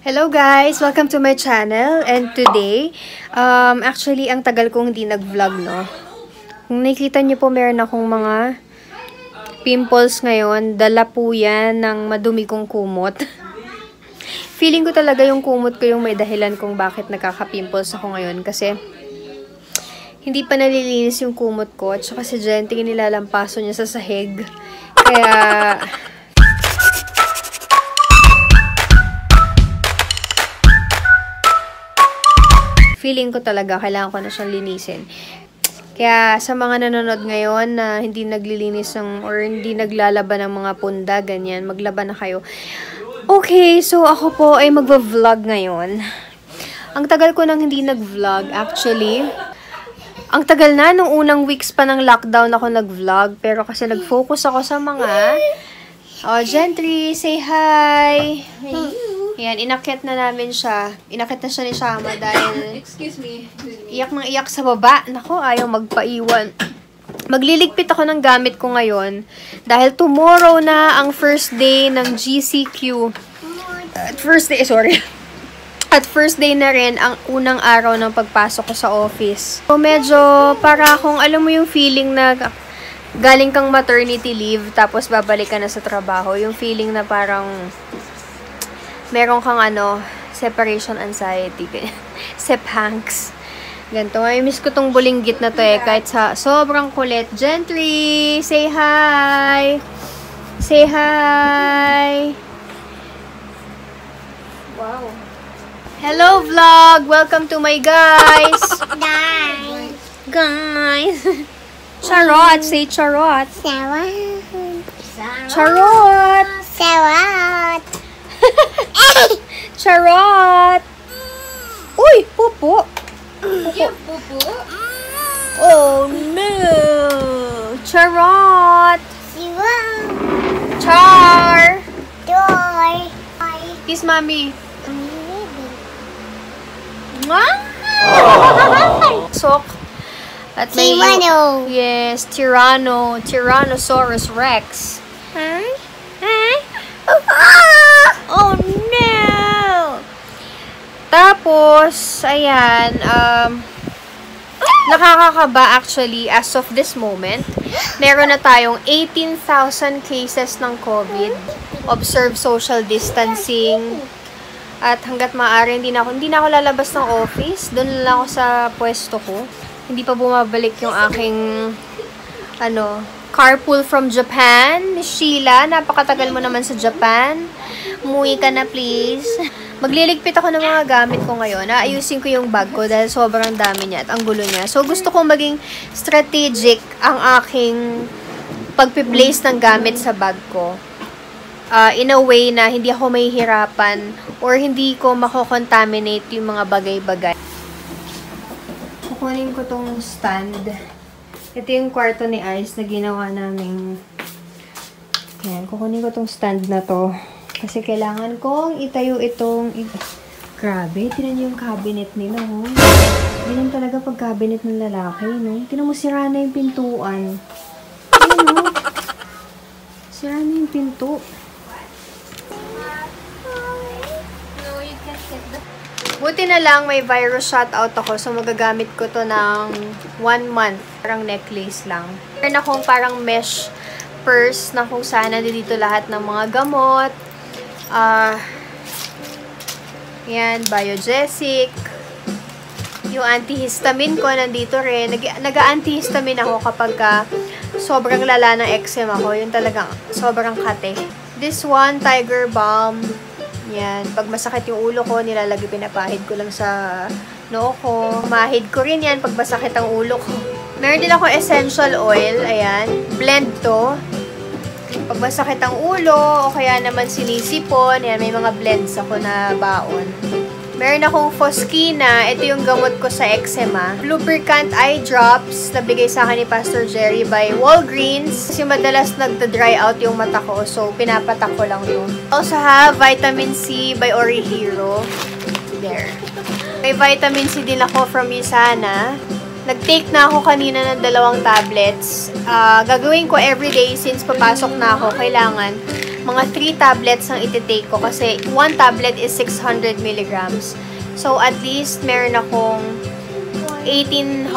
Hello guys! Welcome to my channel. And today, um, actually, ang tagal kong hindi nag-vlog, no? Kung nakikita niyo po, meron akong mga pimples ngayon. Dala po yan ng madumi kong kumot. Feeling ko talaga yung kumot ko yung may dahilan kung bakit nagkaka-pimples ako ngayon. Kasi, hindi pa nalilinis yung kumot ko. At saka si Jen, tingin nilalampaso niya sa sahig. Kaya, feeling ko talaga kailangan ko na siyang linisin. Kaya sa mga nanonood ngayon na hindi naglilinis ng or hindi naglalaban ng mga punda, ganyan, maglaban na kayo. Okay, so ako po ay magva-vlog ngayon. Ang tagal ko nang hindi nag-vlog, actually. Ang tagal na, nung unang weeks pa ng lockdown ako nag-vlog. Pero kasi nag-focus ako sa mga... Oh, Gentry, say hi! Ayan, inakit na namin siya. Inakit na siya ni Shama dahil Excuse me. iyak ng iyak sa baba. Nako, ayaw magpaiwan. Magliligpit ako ng gamit ko ngayon dahil tomorrow na ang first day ng GCQ. At first day, sorry. At first day na rin ang unang araw ng pagpasok ko sa office. So medyo para akong alam mo yung feeling na galing kang maternity leave tapos babalik ka na sa trabaho. Yung feeling na parang meron kang ano, separation anxiety. Sep Hanks. Ganito. Ay, miss ko tong bulinggit na to eh. Kahit sa sobrang kulit. Gentry! Say hi! Say hi! Wow. Hello vlog! Welcome to my guys! Guys. Guys! Charot! Say charot! Sawat. Charot! Sawat. Charot! Uy! Pupo! Bubu. Oh no! Charot! Char! Door. Kiss mommy. Baby. Sok. At may... Tyranno. Yes, Tyranno. Tyrannosaurus Rex. Huh? Huh? Oh no! Tapos, ayan, um, nakakakaba actually as of this moment. Meron na tayong 18,000 cases ng COVID. Observe social distancing. At hanggat maaari, hindi na ako, hindi na ako lalabas ng office. Doon lang ako sa pwesto ko. Hindi pa bumabalik yung aking, ano, carpool from Japan. Sheila, napakatagal mo naman sa Japan. Umuwi ka na, please. Magliligpit ako ng mga gamit ko ngayon. Naayusin ko yung bag ko dahil sobrang dami niya at ang gulo niya. So, gusto kong maging strategic ang aking pagpi-place ng gamit sa bag ko. Uh, in a way na hindi ako mahihirapan or hindi ko mako-contaminate yung mga bagay-bagay. Kukunin ko tong stand. Ito yung kwarto ni Ice na ginawa namin. Yan, kukunin ko tong stand na to. Kasi kailangan kong itayo itong... Grabe, tinan yung cabinet nila, oh. Ganyan talaga pag cabinet ng lalaki, no? Tinan mo, sira na yung pintuan. Ayun, no? Sira na yung pinto. Buti na lang may virus shoutout ako so magagamit ko to ng one month. Parang necklace lang. Meron akong parang mesh purse na kung saan nandito lahat ng mga gamot. Ah, yan, biogesic. Yung antihistamine ko nandito rin. Nag- Nag-antihistamine ako kapag ka sobrang lala ng eczema ko. Yung talagang sobrang kate. This one, Tiger Balm. Yan. Pag masakit yung ulo ko, nilalagay pinapahid ko lang sa noo ko. Mahid ko rin yan pag masakit ang ulo ko. Meron din ako essential oil. Ayan. Blend to. Pag masakit ang ulo, o kaya naman sinisipon, yan, may mga blends ako na baon. Meron akong Foskina. Ito yung gamot ko sa eczema. Lubricant eye drops na bigay sa akin ni Pastor Jerry by Walgreens. Kasi madalas nagda-dry out yung mata ko. So, pinapatak ko lang to. Also have vitamin C by Orihiro. There. May vitamin C din ako from Usana. Nag-take na ako kanina ng dalawang tablets. Ah, gagawin ko everyday since papasok na ako. Kailangan mga 3 tablets ang iti-take ko kasi 1 tablet is 600 milligrams. So, at least meron akong 1800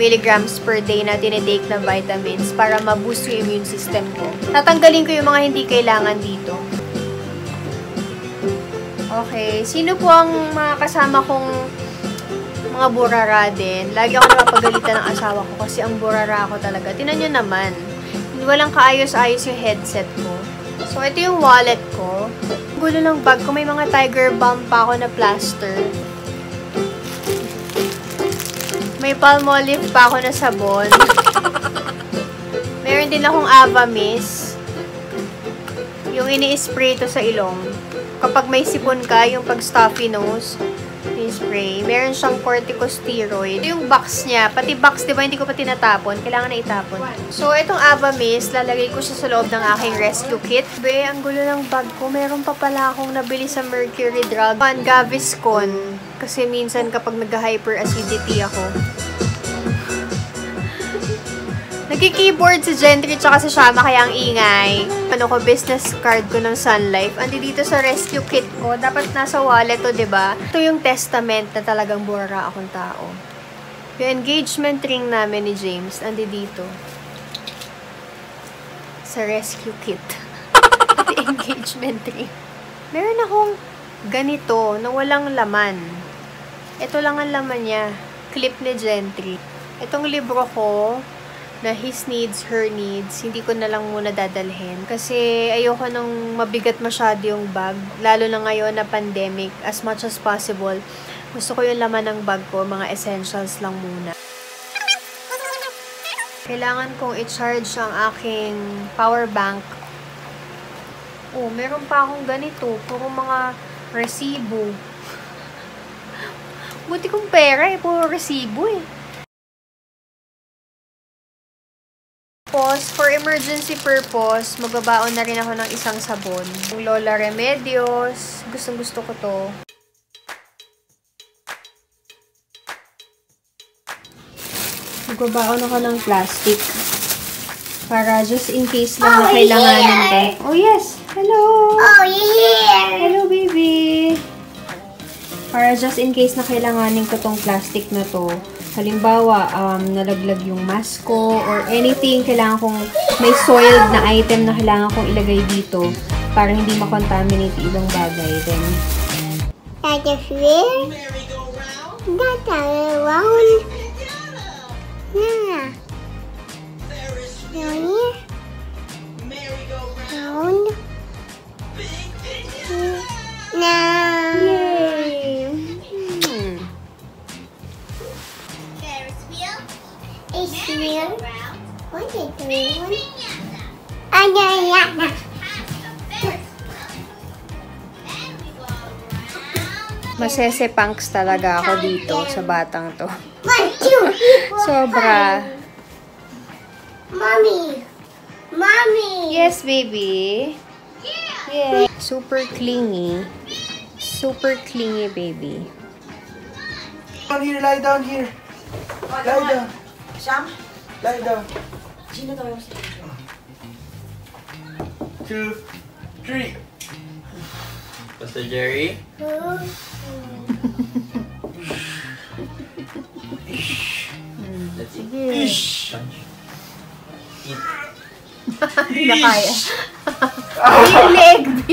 milligrams per day na tinitake na vitamins para ma-boost yung immune system ko. Tatanggalin ko yung mga hindi kailangan dito. Okay, sino po ang mga kasama kong mga burara din? Lagi ako napapagalitan ng asawa ko kasi ang burara ako talaga. Tinan nyo naman, walang kaayos-ayos yung headset ko. So, ito yung wallet ko. Gulo ng bag ko. May mga tiger balm pa ako na plaster. May palmolive pa ako na sabon. Meron din akong Avamis. Yung ini-spray to sa ilong. Kapag may sipon ka, yung pag stuffy nose, yung spray. Meron siyang corticosteroid. Ito yung box niya. Pati box, di ba, hindi ko pa tinatapon. Kailangan na itapon. So, itong Avamis, lalagay ko siya sa loob ng aking rescue kit. Be, ang gulo ng bag ko. Meron pa pala akong nabili sa Mercury Drug. Pan Gaviscon. Kasi minsan kapag nag-hyperacidity ako, Nagki-keyboard si Gentry tsaka si Shama kaya ang ingay. Ano ko, business card ko ng Sun Life. Andi dito sa rescue kit ko. Dapat nasa wallet to, ba? Ito yung testament na talagang burara akong tao. Yung engagement ring namin ni James, andi dito. Sa rescue kit. Pati engagement ring. Meron akong ganito na walang laman. Ito lang ang laman niya. Clip ni Gentry. Itong libro ko, na his needs, her needs, hindi ko na lang muna dadalhin. Kasi ayoko nang mabigat masyado yung bag. Lalo na ngayon na pandemic, as much as possible, gusto ko yung laman ng bag ko, mga essentials lang muna. Kailangan kong i-charge ang aking power bank. Oh, meron pa akong ganito. Puro mga resibo. Buti kong pera eh. Puro resibo eh. Emergency purpose, magbabaon na rin ako ng isang sabon. Yung Lola Remedios. Gustong gusto ko to. Magbabaon ako ng plastic. Para just in case lang na kailanganin ko. Oh, yes! Hello! Oh, yeah. Hello, baby! Para just in case na kailanganin ko tong plastic na to. Halimbawa, um, nalaglag yung mask ko or anything, kailangan kong may soiled na item na kailangan kong ilagay dito para hindi makontaminate ibang bagay. Then, That's a fish. That's a round. Yeah. Round. Round. Now. It's real. What is yeah, yeah. Masese punks talaga ako dito sa batang to. Sobra. Mommy. Mommy. Yes, baby. Yeah. Super clingy. Super clingy, baby. Down here, lie down here. Lie down. Sam? Lie down. Sino to yung Two, three. Pastor Jerry? Let's eat. Ish. Hindi na kaya. Yung leg, B.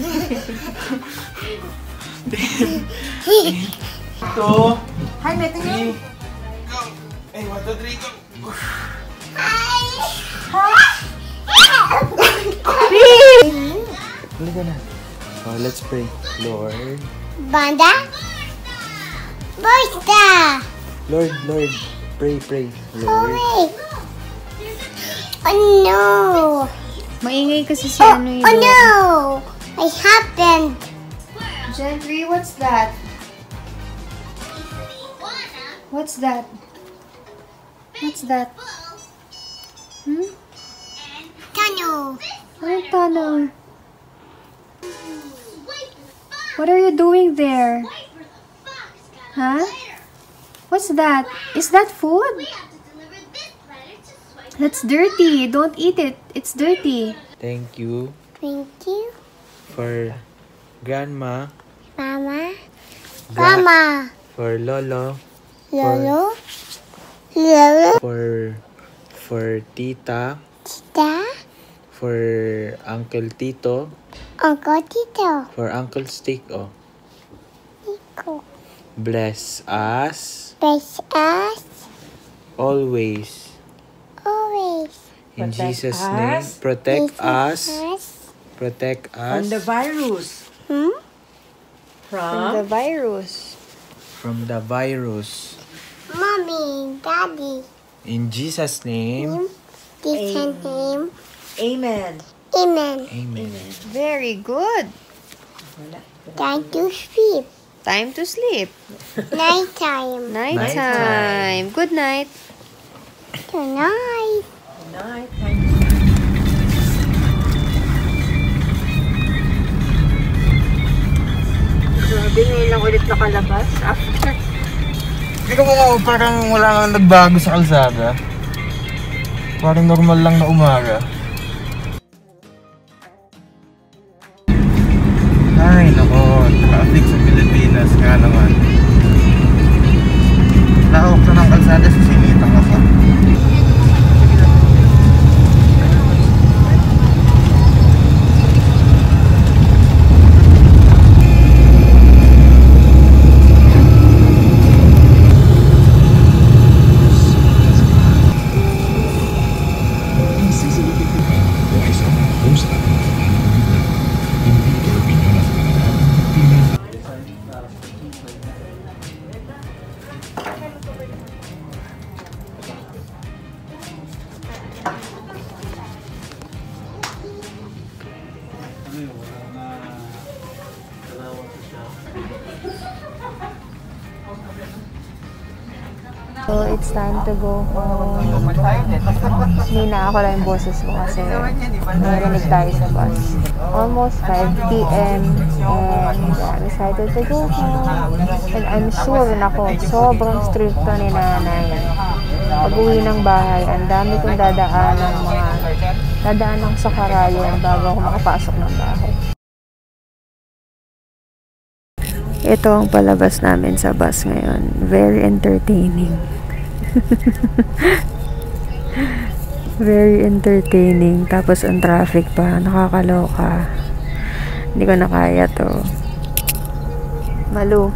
Two, Hi, meto niyo. three. Go. Hey, one, two, three, go. Halika na. Oh, let's pray. Lord. Banda. Basta. Lord, Lord. Pray, pray. Lord. Oh no. Maingay kasi si ano yun. Oh no. It happened. Gentry, what's that? What's that? What's that? Hmm? Tunnel. Anong tunnel? What are you doing there? Huh? What's that? Is that food? That's dirty. Don't eat it. It's dirty. Thank you Thank you, for grandma, Mama. gra- Mama. for lolo, Lolo. Lolo. for for tita, Tita. for uncle Tito, Uncle Tito. for uncle Stick. Oh, Nico. bless us Bless us always. always. In Protect Jesus' us. name, protect us, Us. protect On the us virus. Hmm? From? the virus. From the virus. Mommy, Daddy. In Jesus' name, This name. Amen. Amen. Amen. Very good. Time to sleep. Time to sleep. Nighttime. Nighttime. Good night. Good Night. Thank you. Grabe, ngayon lang ulit nakalabas. After Hindi ko mo parang wala nang nagbago sa kalsada. Parang normal lang na umaga. So, it's time to go home. Nina ako lang yung boses ko kasi narinig tayo sa bus. Almost 5 p.m. and I'm excited to go home. And I'm sure, nako, sobrang stricto ni nanay. Pag uwi ng bahay, ang dami kong dadaan ng mga dadaan ng sa karayan bago ako makapasok ng bahay. Ito ang palabas namin sa bus ngayon. Very entertaining. Very entertaining. Tapos ang traffic pa. Nakakaloka. Hindi ko na kaya to. Malu.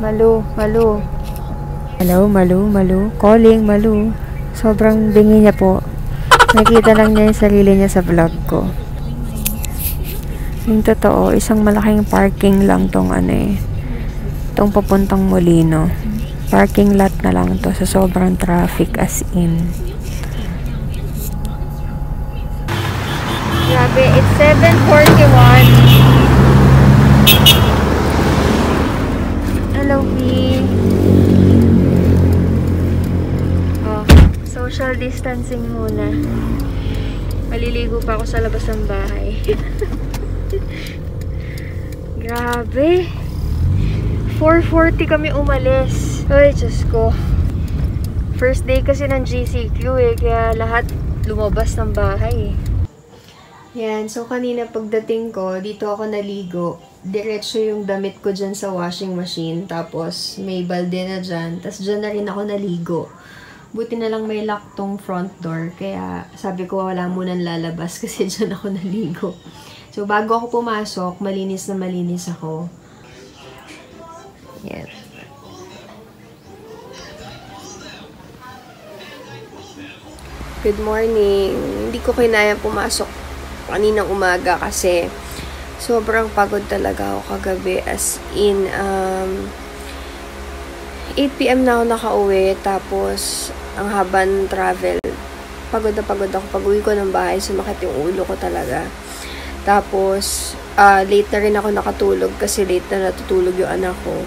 Malu, Malu. Hello, Malu, Malu. Calling, Malu. Sobrang bingi niya po. Nakita lang niya yung sarili niya sa vlog ko. Yung totoo, isang malaking parking lang tong ano eh. Tong papuntang Molino. Parking lot na lang to sa sobrang traffic as in. Grabe, it's 7.41. distancing muna. Maliligo pa ako sa labas ng bahay. Grabe. 4.40 kami umalis. Ay, Diyos ko. First day kasi ng GCQ eh, kaya lahat lumabas ng bahay eh. Yan, so kanina pagdating ko, dito ako naligo. Diretso yung damit ko dyan sa washing machine. Tapos may balde na dyan. Tapos dyan na rin ako naligo. Buti na lang may lock tong front door. Kaya sabi ko wala munang lalabas kasi dyan ako naligo. So bago ako pumasok, malinis na malinis ako. Yan. Good morning. Hindi ko kinaya pumasok kaninang umaga kasi sobrang pagod talaga ako kagabi. As in, um, 8pm na ako nakauwi. Tapos, ang haba ng travel. Pagod na pagod ako. Pag uwi ko ng bahay, sumakit yung ulo ko talaga. Tapos, ah, late na rin ako nakatulog kasi late na natutulog yung anak ko.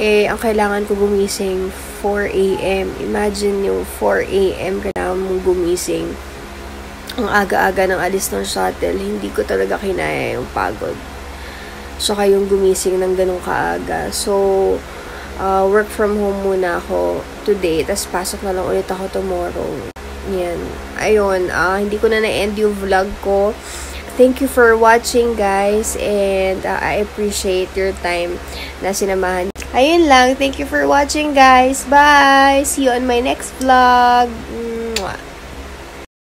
Eh, ang kailangan ko gumising 4 a.m. Imagine yung 4 a.m. kailangan mong gumising. Ang aga-aga ng alis ng shuttle, hindi ko talaga kinaya yung pagod. siya kayong gumising ng ganun kaaga. So, uh, work from home muna ako today, tapos pasok na lang ulit ako tomorrow. Yan. Ayun, ah, hindi ko na na-end yung vlog ko. Thank you for watching, guys, and uh, I appreciate your time na sinamahan. Ayun lang. Thank you for watching, guys. Bye! See you on my next vlog. Mwah.